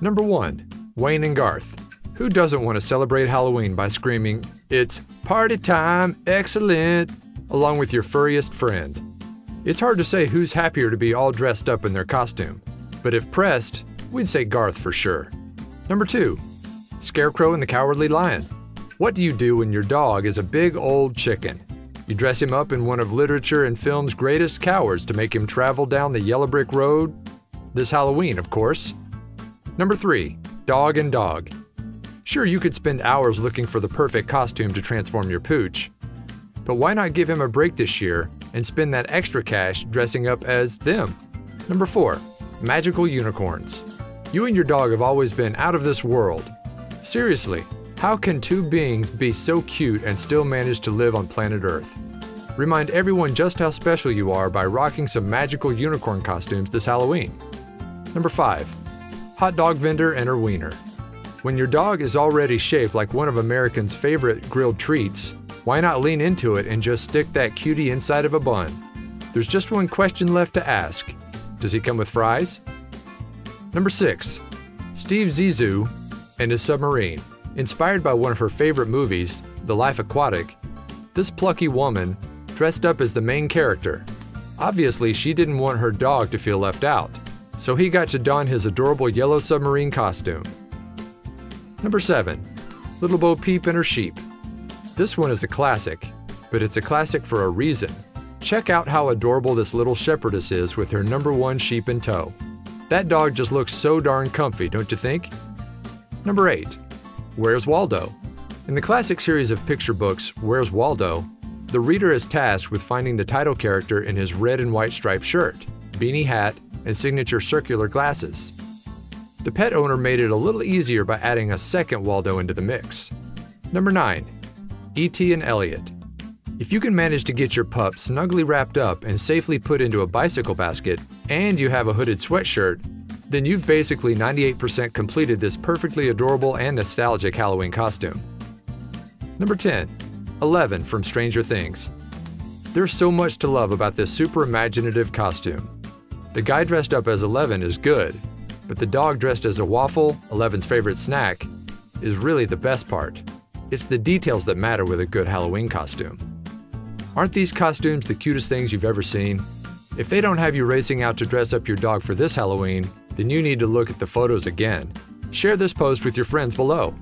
Number 1. Wayne and Garth. Who doesn't want to celebrate Halloween by screaming, It's party time, excellent, along with your furriest friend? It's hard to say who's happier to be all dressed up in their costume, but if pressed, we'd say Garth for sure. Number 2. Scarecrow and the Cowardly Lion. What do you do when your dog is a big old chicken? You dress him up in one of literature and film's greatest cowards to make him travel down the yellow brick road? This Halloween, of course. Number 3. Dog and Dog. Sure, you could spend hours looking for the perfect costume to transform your pooch. But why not give him a break this year and spend that extra cash dressing up as them? Number 4. Magical Unicorns. You and your dog have always been out of this world. Seriously, how can two beings be so cute and still manage to live on planet Earth? Remind everyone just how special you are by rocking some magical unicorn costumes this Halloween. Number 5. Hot dog vendor and her wiener. When your dog is already shaped like one of Americans' favorite grilled treats, why not lean into it and just stick that cutie inside of a bun? There's just one question left to ask. Does he come with fries? Number 6. Steve Zissou and his submarine. Inspired by one of her favorite movies, The Life Aquatic, this plucky woman dressed up as the main character. Obviously, she didn't want her dog to feel left out, so he got to don his adorable yellow submarine costume. Number 7. Little Bo Peep and her sheep. This one is a classic, but it's a classic for a reason. Check out how adorable this little shepherdess is with her number one sheep in tow. That dog just looks so darn comfy, don't you think? Number 8. Where's Waldo? In the classic series of picture books, Where's Waldo? The reader is tasked with finding the title character in his red and white striped shirt, beanie hat, and signature circular glasses. The pet owner made it a little easier by adding a second Waldo into the mix. Number 9. E.T. and Elliott. If you can manage to get your pup snugly wrapped up and safely put into a bicycle basket, and you have a hooded sweatshirt, then you've basically 98% completed this perfectly adorable and nostalgic Halloween costume. Number 10. Eleven from Stranger Things. There's so much to love about this super imaginative costume. The guy dressed up as Eleven is good, but the dog dressed as a waffle, Eleven's favorite snack, is really the best part. It's the details that matter with a good Halloween costume. Aren't these costumes the cutest things you've ever seen? If they don't have you racing out to dress up your dog for this Halloween, then you need to look at the photos again. Share this post with your friends below.